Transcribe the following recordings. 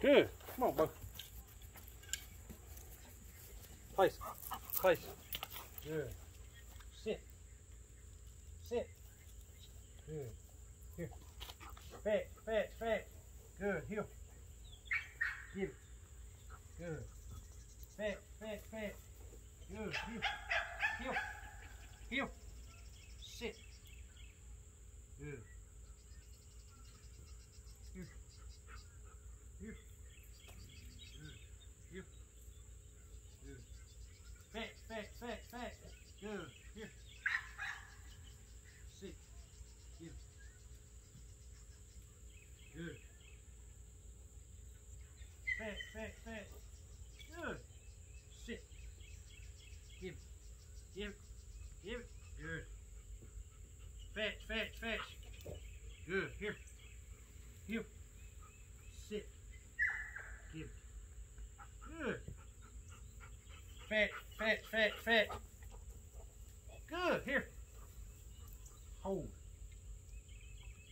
Good. Come on, bud. Place. Place. Good. Sit. Sit. Good. Here. Fetch, fetch, fetch. Good. Here. Give it. Good. Fetch, fetch, fetch. Good. Here. Here. Here. Sit. Good. Here. Here. Good. Here. Good. Fetch, fetch, fetch, fetch. Good. Here. Sit. Here. Good. Fetch, fetch. Good. Sit. Give. Give. Give. Good. Fetch, fetch, fetch. Good. Here. Here. Sit. Give. Good. Fetch, fetch, fetch, fetch. Good. Here. Hold.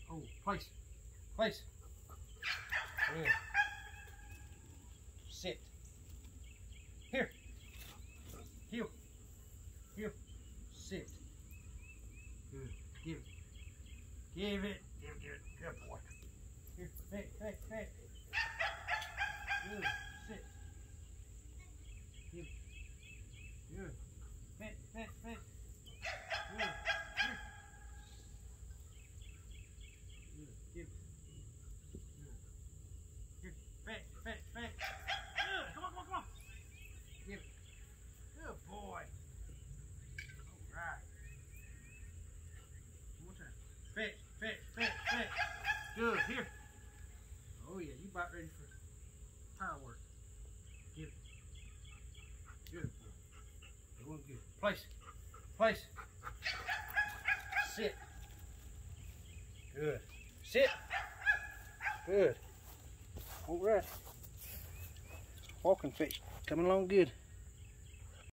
Hold. Place. Place. Good. Sit. Here. Here. Heel. Sit. Good. Give it. Give it. Give it. Good boy. Here. Fetch, fetch, fetch. Good. Sit. Give it. Good. Fetch, fetch, fetch. Good. Here. Good. Give it. Good. Here. Fetch, fetch, fetch. Good. Come on, come on, come on. Give it. Good boy. All right. One more time. Fetch, fetch, fetch, fetch. Good. Here. Oh yeah, you about ready for pile work. Give it. Good boy. Doing good. Place. Place. Sit. Good. Sit. Good. All right. Walking fetch coming along good.